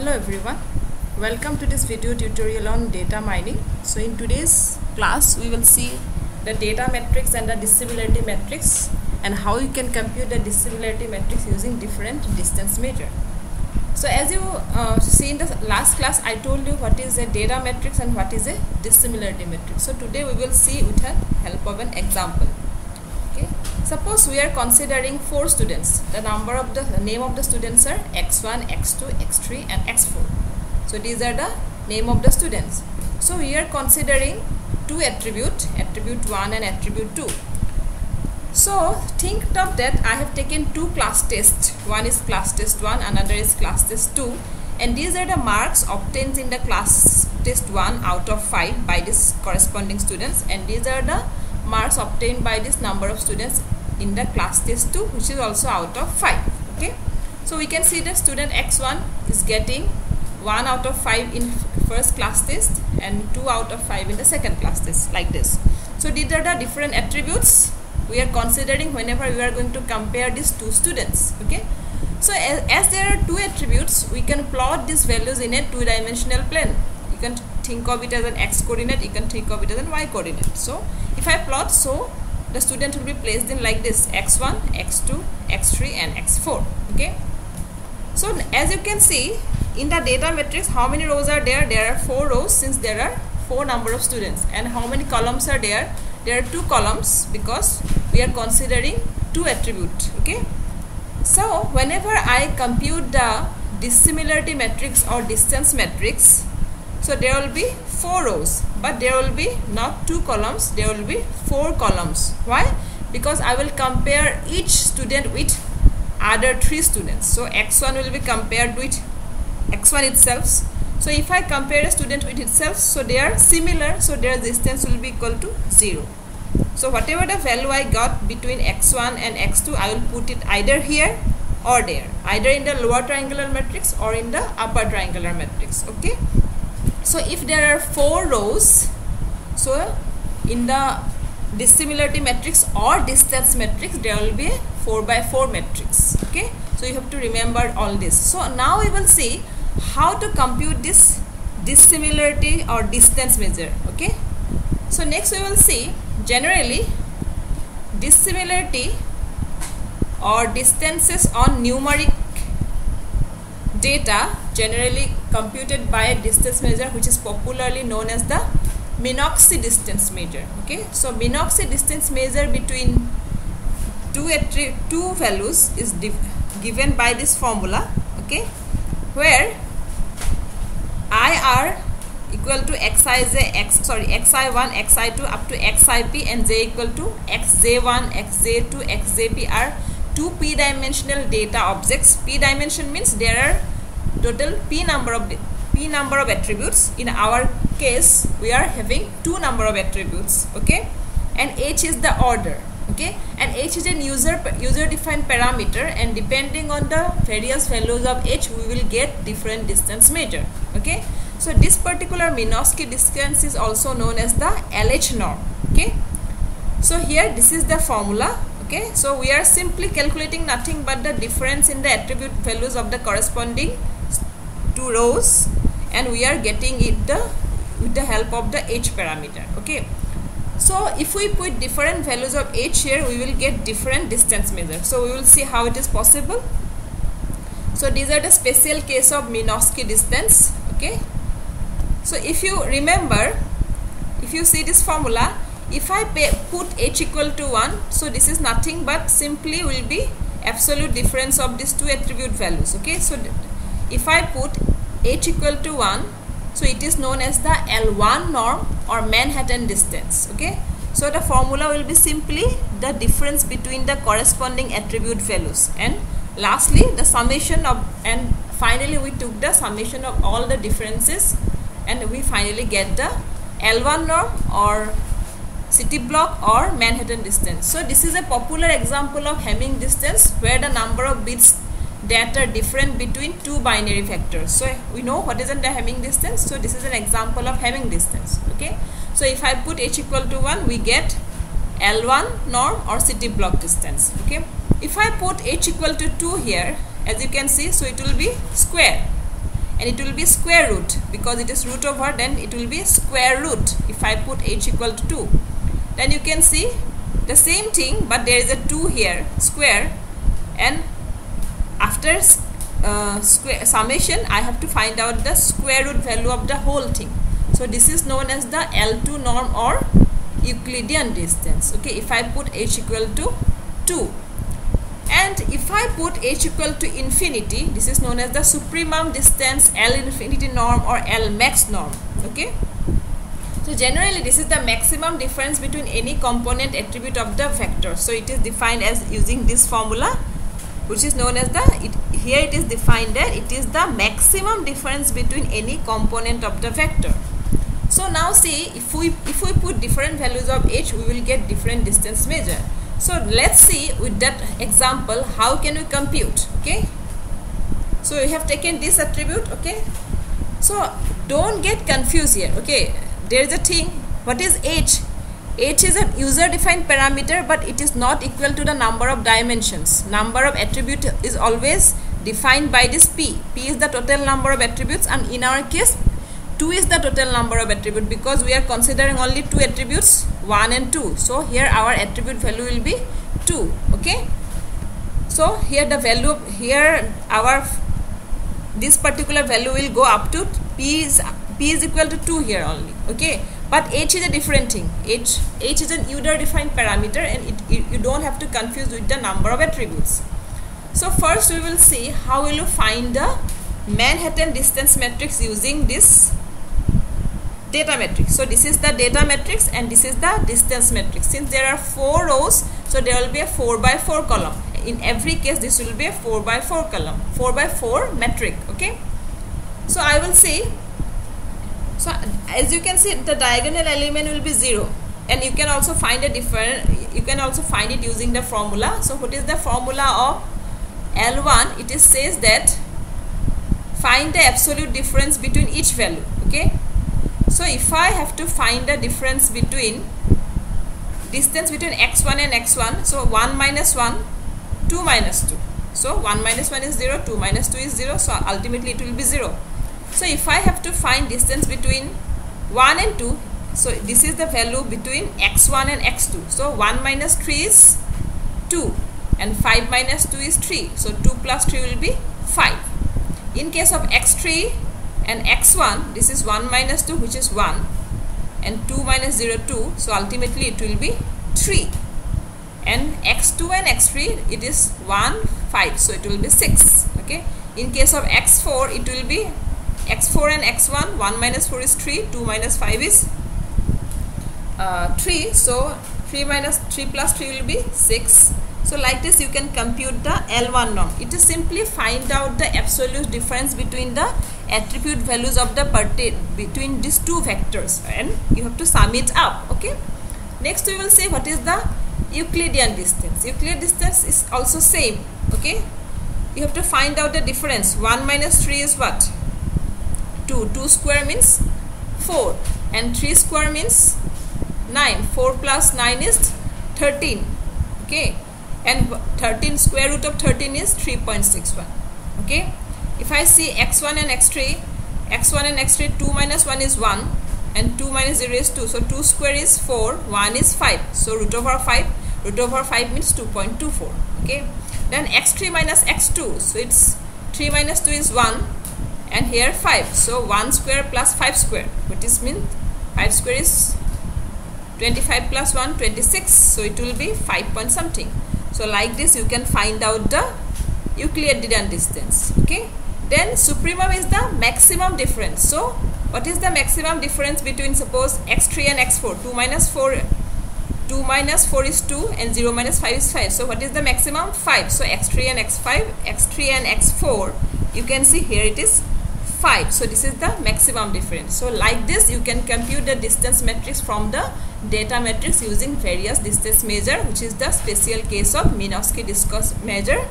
hello everyone. Welcome to this video tutorial on data mining. So in today's class we will see the data matrix and the dissimilarity matrix and how you can compute the dissimilarity matrix using different distance measure. So as you uh, see in the last class i told you what is a data matrix and what is a dissimilarity matrix so today we will see with the help of an example suppose we are considering four students. The number of the, name of the students are x1 x2 x3 and x4 so these are the name of the students. So we are considering two attribute attribute 1 and attribute 2 so think of that i have taken two class tests. One is class test 1 another is class test 2 and these are the marks obtained in the class test 1 out of 5 by this corresponding students. And these are the marks obtained by this number of students in the class test 2 which is also out of 5 okay? So we can see the student x1 is getting 1 out of 5 in first class test and 2 out of 5 in the second class test like this. So these are the different attributes we are considering whenever we are going to compare these two students okay? So as, as there are two attributes we can plot these values in a two dimensional plane. You can think of it as an x coordinate you can think of it as an y coordinate. So if i plot so the student will be placed in like this x1 x2 x3 and x4 okay? So as you can see in the data matrix how many rows are there? There are four rows since there are four number of students. And how many columns are there? There are two columns because we are considering two attribute okay? So whenever i compute the dissimilarity matrix or distance matrix so there will be four rows but there will be not two columns there will be four columns. Why? Because i will compare each student with other three students. So x1 will be compared with x1 itself. So if i compare a student with itself so they are similar so their distance will be equal to 0 so whatever the value i got between x1 and x2 i will put it either here or there. Either in the lower triangular matrix or in the upper triangular matrix okay so if there are four rows so in the dissimilarity matrix or distance matrix there will be a 4 by 4 matrix okay? So you have to remember all this. So now we will see how to compute this dissimilarity or distance measure okay? So next we will see generally dissimilarity or distances on numeric data generally computed by a distance measure which is popularly known as the Minkowski distance measure okay? So Minkowski distance measure between two two values is given by this formula okay? Where IR equal to xij x sorry xi1 xi2 up to xip and j equal to xj1 xj2 xjp are two p dimensional data objects. P dimension means there are total p number of p number of attributes. In our case we are having two number of attributes okay? And h is the order okay? And h is a user user defined parameter and depending on the various values of h we will get different distance measure okay? So this particular Minkowski distance is also known as the LH norm okay? So here this is the formula okay? So we are simply calculating nothing but the difference in the attribute values of the corresponding two rows and we are getting it the with the help of the h parameter okay? So if we put different values of h here we will get different distance measure so we will see how it is possible. So these are the special case of Minkowski distance okay? So if you remember if you see this formula if I pay, put h equal to 1 so this is nothing but simply will be absolute difference of these two attribute values okay? So if I put h equal to 1 so it is known as the L1 norm or Manhattan distance okay? So the formula will be simply the difference between the corresponding attribute values. And lastly the summation of and finally we took the summation of all the differences and we finally get the L1 norm or city block or Manhattan distance. So this is a popular example of Hamming distance where the number of bits that are different between two binary vectors. So we know what is the Hamming distance. So this is an example of Hamming distance. Okay. So if I put h equal to 1 we get L1 norm or city block distance. Okay. If I put h equal to 2 here as you can see so it will be square and it will be square root because it is root over then it will be square root if I put h equal to 2 then you can see the same thing but there is a 2 here square and after uh, square summation I have to find out the square root value of the whole thing. So this is known as the L2 norm or Euclidean distance. Okay if I put h equal to 2 and if I put h equal to infinity this is known as the supremum distance L infinity norm or L max norm. Okay? So generally this is the maximum difference between any component attribute of the vector. So it is defined as using this formula which is known as the it, here it is defined that it is the maximum difference between any component of the vector. So now see if we if we put different values of h we will get different distance measure. So let's see with that example how can we compute okay? So we have taken this attribute okay? So don't get confused here okay? There is a thing what is h h is a user defined parameter but it is not equal to the number of dimensions. Number of attribute is always defined by this p. P is the total number of attributes and in our case 2 is the total number of attribute because we are considering only two attributes 1 and 2 so here our attribute value will be 2 okay? So here the value here our this particular value will go up to p is p is equal to 2 here only okay but h is a different thing. H h is an user defined parameter and it, it, you don't have to confuse with the number of attributes. So first we will see how will you find the manhattan distance matrix using this data matrix. So this is the data matrix and this is the distance matrix. Since there are four rows so there will be a 4 by 4 column. In every case this will be a 4 by 4 column 4 by 4 metric okay? So i will say so as you can see the diagonal element will be 0 and you can also find a different you can also find it using the formula. So what is the formula of L1 it is says that find the absolute difference between each value okay? So if I have to find the difference between distance between x1 and x1 so 1 minus 1 2 minus 2 so 1 minus 1 is 0 2 minus 2 is 0 so ultimately it will be 0 so if I have to find distance between 1 and 2 so this is the value between x1 and x2 so 1 minus 3 is 2 and 5 minus 2 is 3 so 2 plus 3 will be 5 in case of x3 and x1 this is 1 minus 2 which is 1 and 2 minus 0 2 so ultimately it will be 3 and x2 and x3 it is 1 5 so it will be 6 okay? In case of x4 it will be x4 and x1 1 minus 4 is 3 2 minus 5 is uh, 3 so 3 minus 3 plus 3 will be 6 so like this you can compute the L1 norm. It is simply find out the absolute difference between the attribute values of the between these two vectors and you have to sum it up okay? Next we will say what is the Euclidean distance. Euclidean distance is also same okay? You have to find out the difference. 1 minus 3 is what 2 2 square means 4 and 3 square means 9 4 plus 9 is 13 okay? And 13 square root of 13 is 3.61 okay? If I see x1 and x3 x1 and x3 2 minus 1 is 1 and 2 minus 0 is 2 so 2 square is 4 1 is 5 so root over 5 root over 5 means 2.24 okay? Then x3 minus x2 so it's 3 minus 2 is 1 and here 5 so 1 square plus 5 square. Which is mean? 5 square is 25 plus 1 26 so it will be 5 point something. So like this you can find out the Euclidean distance. Okay? Then supremum is the maximum difference. So what is the maximum difference between suppose x3 and x4 2 minus 4 2 minus 4 is 2 and 0 minus 5 is 5 so what is the maximum? 5 so x3 and x5 x3 and x4 you can see here it is 5 so this is the maximum difference. So like this you can compute the distance matrix from the data matrix using various distance measure which is the special case of Minkowski distance measure